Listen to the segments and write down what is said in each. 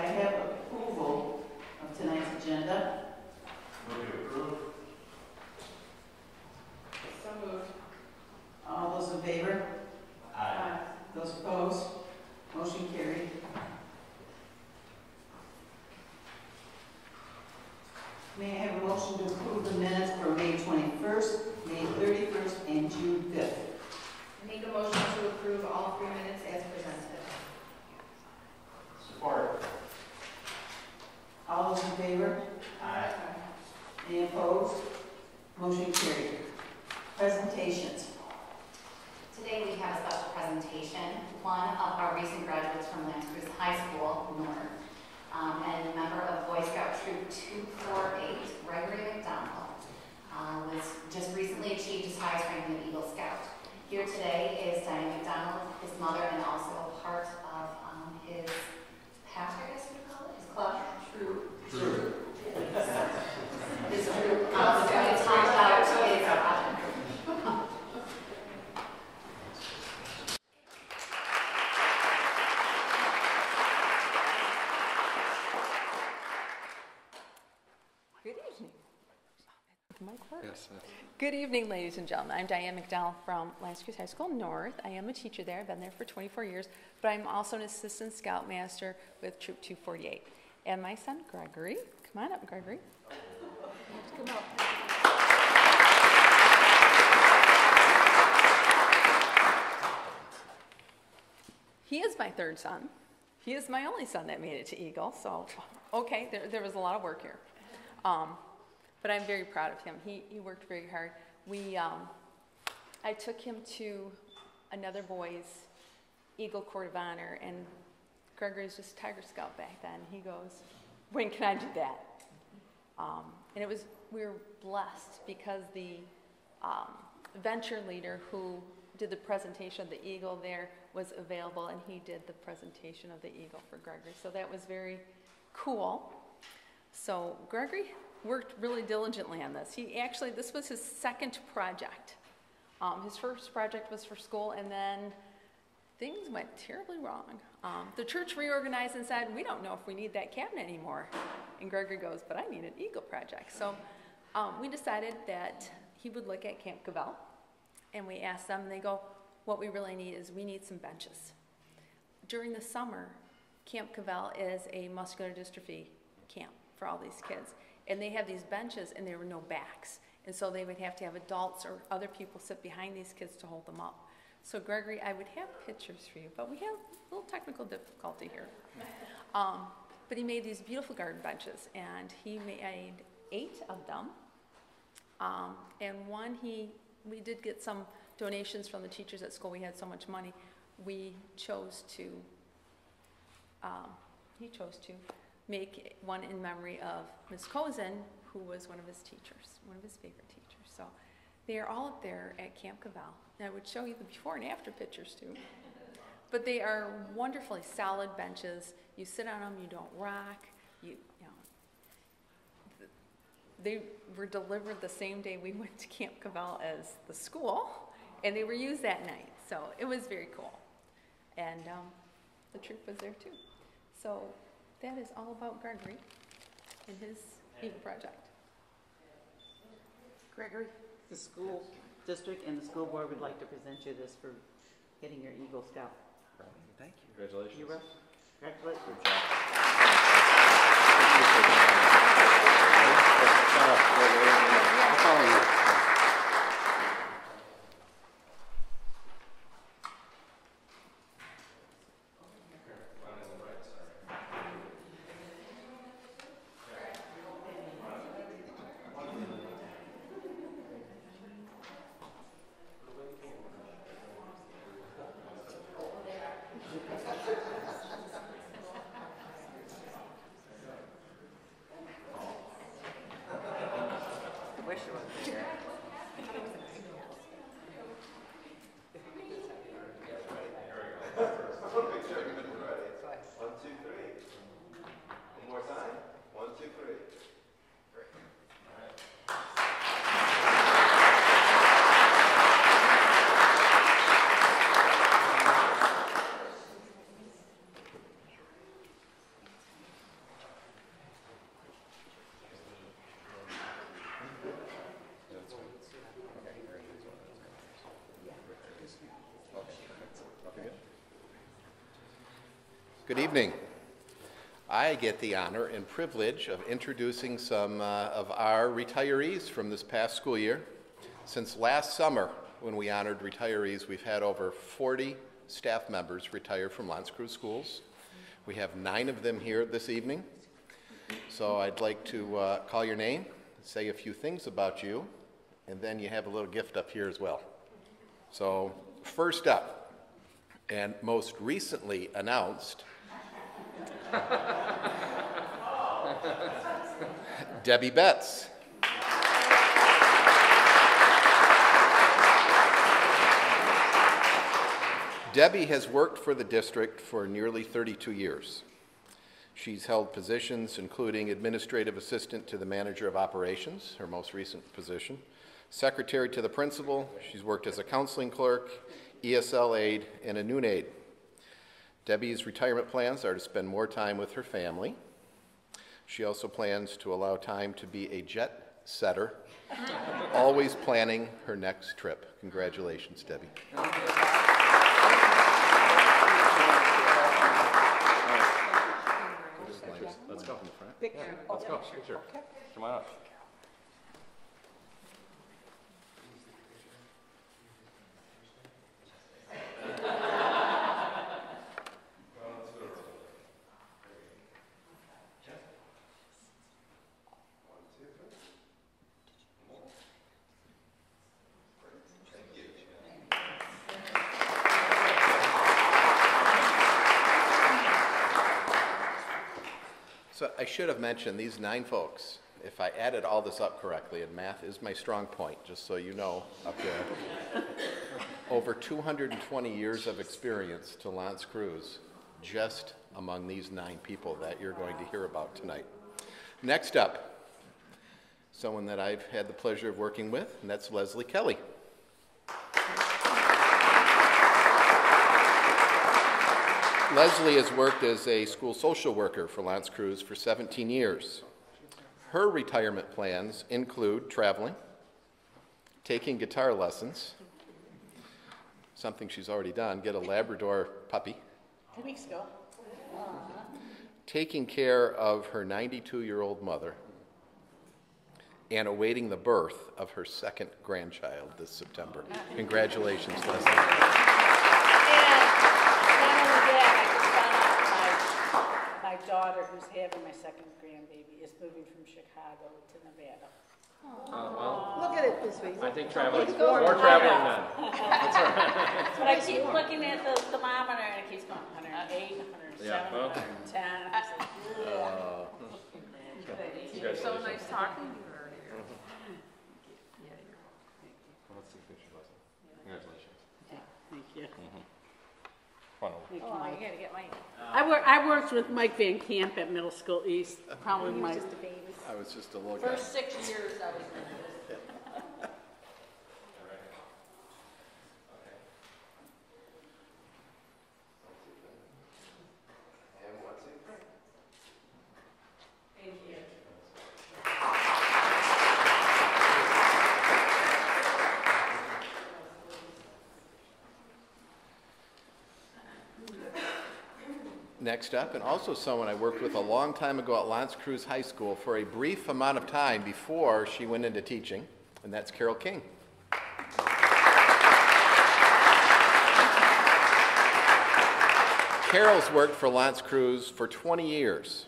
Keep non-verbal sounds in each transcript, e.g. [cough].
I have approval of tonight's agenda to approve. So moved. All those in favor? Aye. Those opposed? Motion carried. May I have a motion to approve the minutes for May 21st, May 31st, and June 5th? Make a motion to approve all three minutes as presented. Support. All those in favor? Aye. Any opposed? Motion carried. Presentations. Today we have a special presentation, one of our recent graduates from L'Anse Creuse High School, North, um, and a member of Boy Scout Troop 248, Gregory McDonald, uh, was just recently achieved his highest ranking of Eagle Scout. Here today is Diane McDonald, his mother, and also a part of um, his pack, I guess you would call it, his club. Troop. True. His troop, um, so it's talked about his, uh, Good evening. The mic works? Good evening, ladies and gentlemen. I'm Diane McDowell from Creuse High School North. I am a teacher there. I've been there for 24 years, but I'm also an assistant scoutmaster with Troop 248. And my son, Gregory, come on up, Gregory. Come up. He is my third son. He is my only son that made it to Eagle, so, okay, there, there was a lot of work here. Um, but I'm very proud of him. He, he worked very hard. We, um, I took him to another boy's Eagle Court of Honor, and Gregory was just Tiger Scout back then. He goes, when can I do that? Um, and it was, we were blessed because the um, venture leader who did the presentation of the Eagle there was available, and he did the presentation of the Eagle for Gregory. So that was very cool. So Gregory worked really diligently on this. He actually, this was his second project. Um, his first project was for school, and then things went terribly wrong. Um, the church reorganized and said, "We don't know if we need that cabinet anymore." And Gregory goes, "But I need an Eagle project." So um, we decided that he would look at Camp Cavell, and we asked them, and they go, "What we really need is we need some benches." During the summer, Camp Cavell is a muscular dystrophy camp for all these kids. And they have these benches and there were no backs. And so they would have to have adults or other people sit behind these kids to hold them up. So Gregory, I would have pictures for you, but we have a little technical difficulty here. [laughs] Um, but he made these beautiful garden benches and he made eight of them. Um, and one he, we did get some donations from the teachers at school. We had so much money. We chose to, um, he chose to make one in memory of Miss Cozen, who was one of his teachers, one of his favorite teachers. So they are all up there at Camp Cavell. And I would show you the before and after pictures too. But they are wonderfully solid benches. You sit on them, you don't rock. You, you know, they were delivered the same day we [laughs] went to Camp Cavell as the school, and they were used that night. So it was very cool. And um, the troop was there too. So that is all about Gregory and his Eagle Project. Gregory, the school district and the school board would like to present you this for getting your Eagle Scout. Thank you. Congratulations. You congratulations. Good job. Thank you for that. Good evening. I get the honor and privilege of introducing some uh, of our retirees from this past school year. Since last summer, when we honored retirees, we've had over 40 staff members retire from L'Anse Creuse Schools. We have nine of them here this evening. So I'd like to uh, call your name, say a few things about you, and then you have a little gift up here as well. So, first up, and most recently announced, [laughs] Debbie Betts. Debbie has worked for the district for nearly 32 years. She's held positions including administrative assistant to the manager of operations, her most recent position, secretary to the principal. She's worked as a counseling clerk, ESL aide, and a noon aide. Debbie's retirement plans are to spend more time with her family. She also plans to allow time to be a jet setter, [laughs] always planning her next trip. Congratulations, Debbie. Let's go. from the Picture. Let's go, picture. Come on up. I should have mentioned, these nine folks, if I added all this up correctly, and math is my strong point, just so you know up there, [laughs] over 220 years of experience to L'Anse Creuse, just among these nine people that you're going to hear about tonight. Next up, someone that I've had the pleasure of working with, and that's Leslie Kelly. Leslie has worked as a school social worker for L'Anse Creuse for 17 years. Her retirement plans include traveling, taking guitar lessons, something she's already done, get a Labrador puppy, Two weeks ago. taking care of her 92 year old mother, and awaiting the birth of her second grandchild this September. Congratulations, Leslie. And not only that, I just found out my, my daughter, who's having my second grandbaby, is moving from Chicago to Nevada. Oh, Look at it this way. I think traveling, Keep going. more traveling then. But I keep looking at the thermometer and it keeps going 108, 107, Yeah, well. 110. I was uh, like, "Ugh." So nice talking to you earlier. [laughs] Let's take a picture, Leslie. Congratulations. Thank you. Come on you, Oh, I gotta get my, I work, I worked with Mike Van Camp at Middle School East, probably my I was just a little guy. first six years I was Next up, and also someone I worked with a long time ago at L'Anse Creuse High School for a brief amount of time before she went into teaching, and that's Carol King. Carol's worked for L'Anse Creuse for 20 years.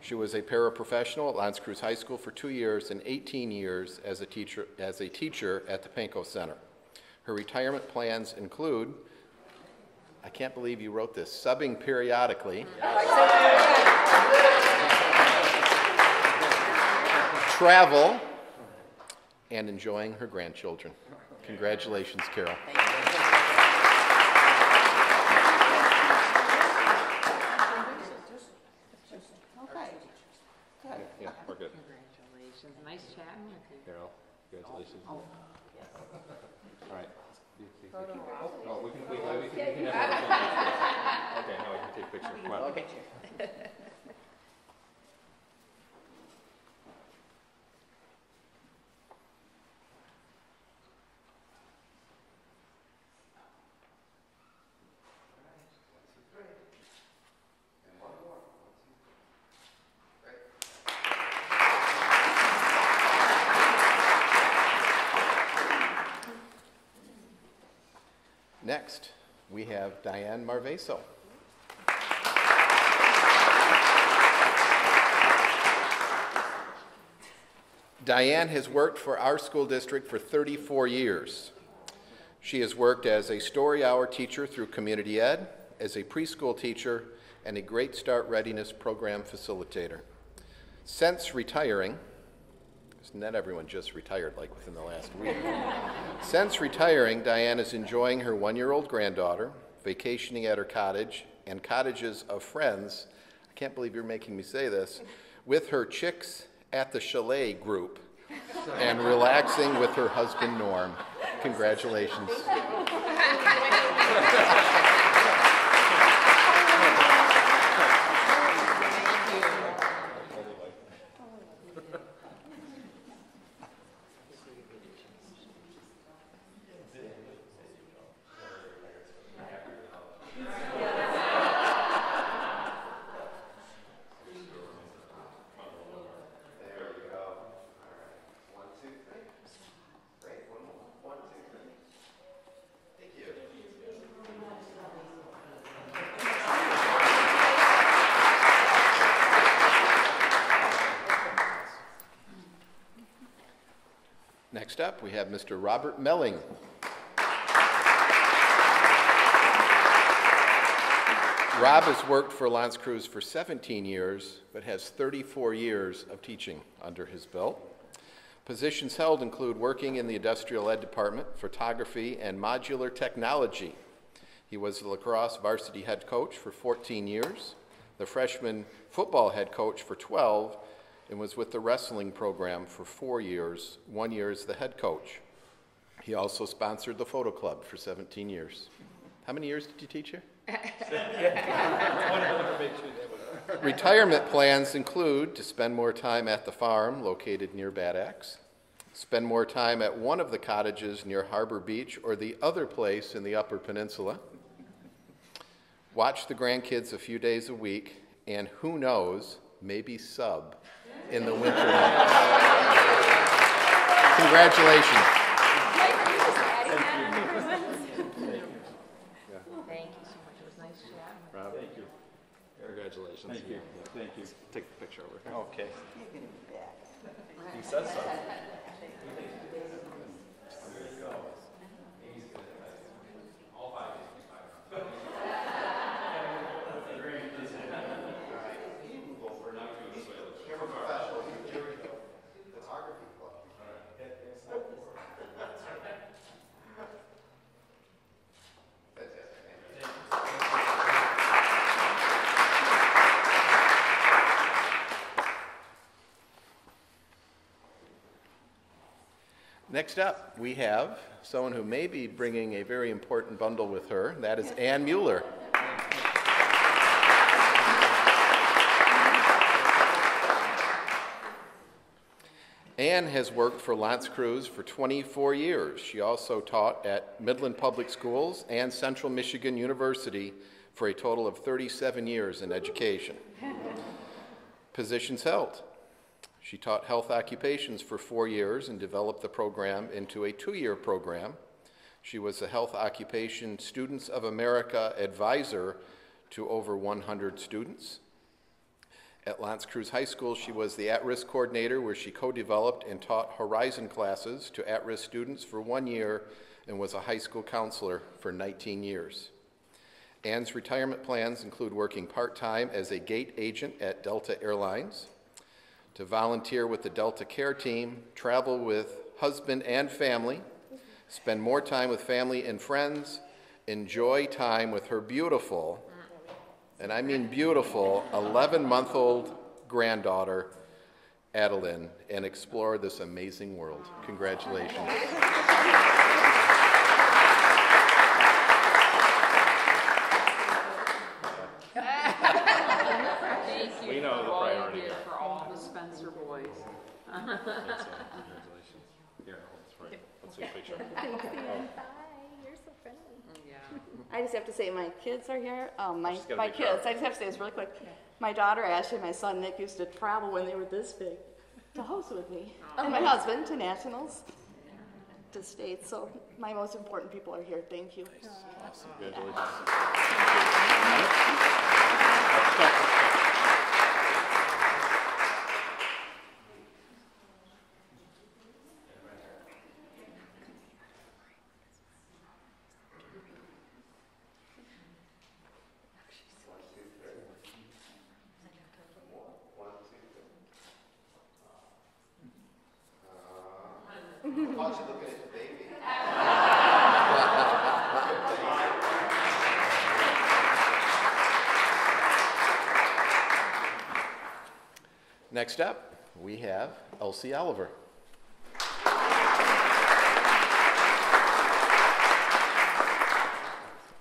She was a paraprofessional at L'Anse Creuse High School for two years and 18 years as a teacher, as a teacher at the Pankow Center. Her retirement plans include I can't believe you wrote this. Subbing periodically. Travel and enjoying her grandchildren. Congratulations, Carol. Yeah, we're good. congratulations, nice chatting with you. Carol, congratulations. All right. Oh, we can, we can, we can, we can have a Okay, now we can take pictures. Come on. Okay. Next, we have Diane Marveso. Diane has worked for our school district for 34 years. She has worked as a story hour teacher through Community Ed, as a preschool teacher, and a Great Start Readiness Program facilitator. Since retiring, not everyone just retired like within the last week. [laughs] Since retiring, Diane is enjoying her one year old granddaughter, vacationing at her cottage, and cottages of friends. I can't believe you're making me say this with her Chicks at the Chalet group and relaxing with her husband Norm. Congratulations. [laughs] up, we have Mr. Robert Melling. Rob has worked for L'Anse Creuse for 17 years, but has 34 years of teaching under his belt. Positions held include working in the industrial ed department, photography, and modular technology. He was the lacrosse varsity head coach for 14 years, the freshman football head coach for 12, and was with the wrestling program for four years, one year as the head coach. He also sponsored the photo club for 17 years. How many years did you teach here? [laughs] [laughs] Retirement plans include to spend more time at the farm located near Bad Axe, spend more time at one of the cottages near Harbor Beach or the other place in the Upper Peninsula, watch the grandkids a few days a week, and who knows, maybe sub in the winter months. Congratulations. Thank you so much. It was nice chatting. Rob, thank you. Congratulations. Thank you, thank you. Take the picture over here. Okay. He says so. Next up, we have someone who may be bringing a very important bundle with her. That is Ann Mueller. Ann has worked for L'Anse Creuse for 24 years. She also taught at Midland Public Schools and Central Michigan University for a total of 37 years in education. [laughs] Positions held. She taught health occupations for four years and developed the program into a two year program. She was the Health Occupation Students of America advisor to over 100 students. At L'Anse Creuse High School, she was the at risk coordinator where she co developed and taught Horizon classes to at risk students for one year and was a high school counselor for 19 years. Ann's retirement plans include working part time as a gate agent at Delta Airlines, to volunteer with the Delta Care Team, travel with husband and family, spend more time with family and friends, enjoy time with her beautiful, and I mean beautiful, 11 month old granddaughter, Adeline, and explore this amazing world. Congratulations. Thank We you know for the all you priority did here. for all the Spencer boys. [laughs] Congratulations. Here, let's write- let's see a picture. [laughs] Yeah. I just have to say, my kids are here, um, my, She's gotta my be sharp. kids, I just have to say this really quick. My daughter Ashley and my son Nick used to travel when they were this big to host with me, and my husband to nationals. to state. So my most important people are here. Thank you. Awesome. Congratulations. How's Next up, we have Elsie Oliver.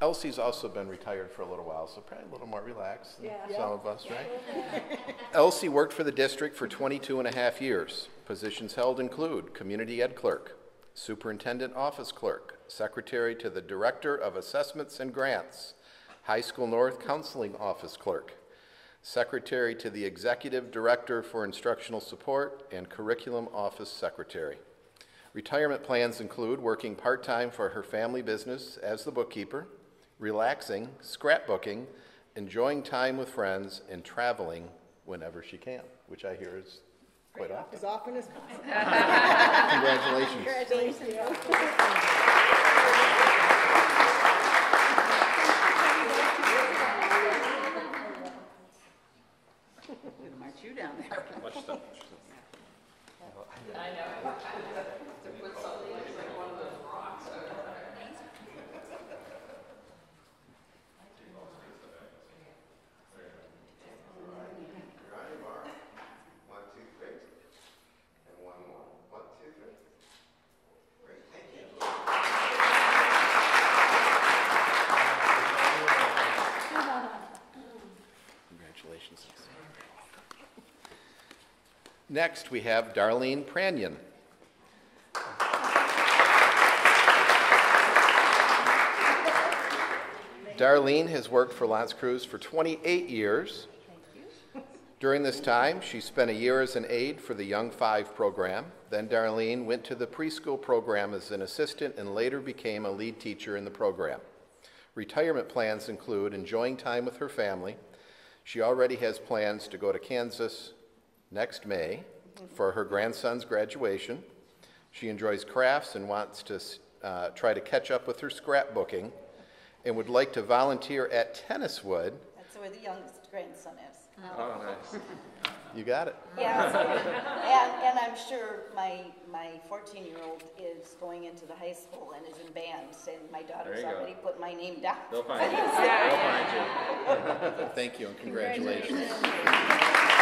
Elsie's also been retired for a little while, so probably a little more relaxed than some of us, right? [laughs] Elsie worked for the district for 22 and a half years. Positions held include Community Ed Clerk, Superintendent Office Clerk, Secretary to the Director of Assessments and Grants, High School North Counseling Office Clerk, Secretary to the Executive Director for Instructional Support, and Curriculum Office Secretary. Retirement plans include working part-time for her family business as the bookkeeper, relaxing, scrapbooking, enjoying time with friends, and traveling whenever she can, which I hear is quite often. As often as possible. [laughs] [laughs] Congratulations. March you down there. Watch stuff. One, two, three. And one more. One, two, three. Great, thank you. Congratulations. Next, we have Darlene Pranyan. Darlene has worked for L'Anse Creuse for 28 years. During this time, she spent a year as an aide for the Young Five program. Then Darlene went to the preschool program as an assistant and later became a lead teacher in the program. Retirement plans include enjoying time with her family. She already has plans to go to Kansas next May for her grandson's graduation. She enjoys crafts and wants to uh, try to catch up with her scrapbooking and would like to volunteer at Tenniswood. That's where the youngest grandson is. Oh, nice. You got it. Yes, and, and I'm sure my, my 14-year-old is going into the high school and is in band, and my daughter's There you go. already put my name down. They'll find [laughs] you. They'll find you. Thank you and congratulations. One,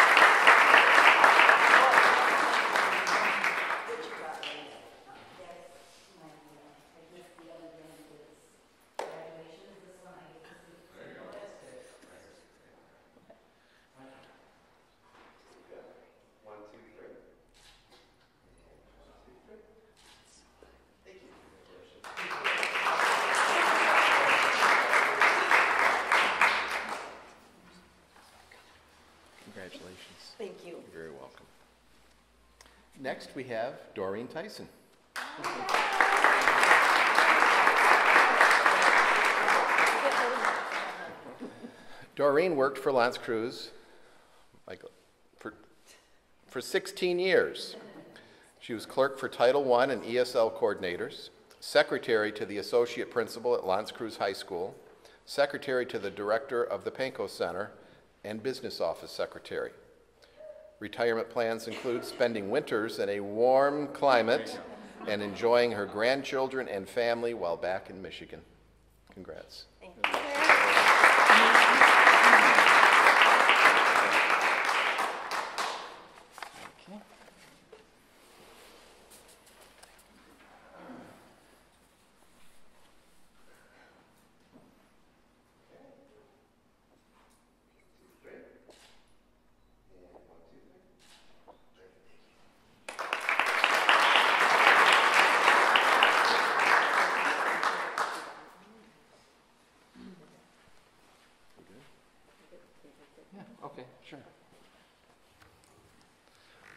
Congratulations. Thank you. You're very welcome. Next, we have Doreen Tyson. Doreen worked for L'Anse Creuse Michael, for, for 16 years. She was clerk for Title I and ESL coordinators, secretary to the associate principal at L'Anse Creuse High School, secretary to the director of the Pankow Center, and business office secretary. Retirement plans include spending winters in a warm climate and enjoying her grandchildren and family while back in Michigan. Congrats.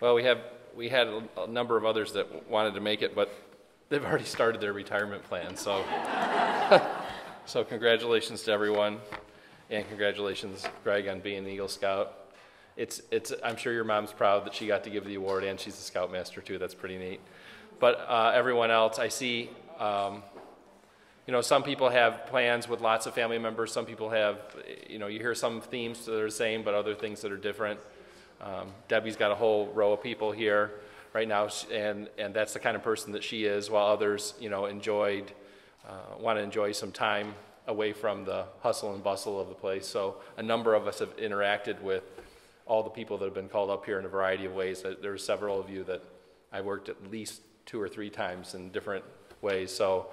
Well, we have, we had a number of others that wanted to make it, but they've already started their retirement plan, so. [laughs] So congratulations to everyone, and congratulations, Greg, on being an Eagle Scout. It's, it's, I'm sure your mom's proud that she got to give the award, and she's a Scoutmaster too, that's pretty neat. But uh, everyone else, I see, um, you know, some people have plans with lots of family members, some people have, you know, you hear some themes that are the same, but other things that are different. Um, Debbie's got a whole row of people here right now, and, and that's the kind of person that she is, while others, you know, enjoyed, uh, want to enjoy some time away from the hustle and bustle of the place. So a number of us have interacted with all the people that have been called up here in a variety of ways. There are several of you that I worked at least two or three times in different ways. So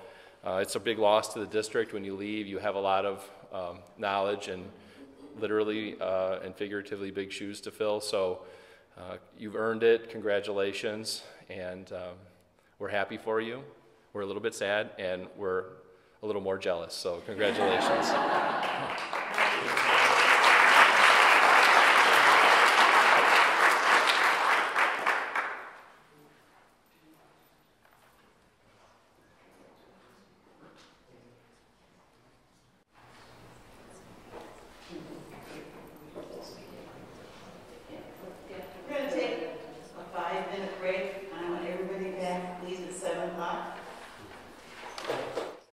uh, it's a big loss to the district when you leave. You have a lot of um, knowledge and literally uh, and figuratively big shoes to fill. So uh, you've earned it. Congratulations. And um, we're happy for you. We're a little bit sad and we're a little more jealous. So congratulations. [laughs]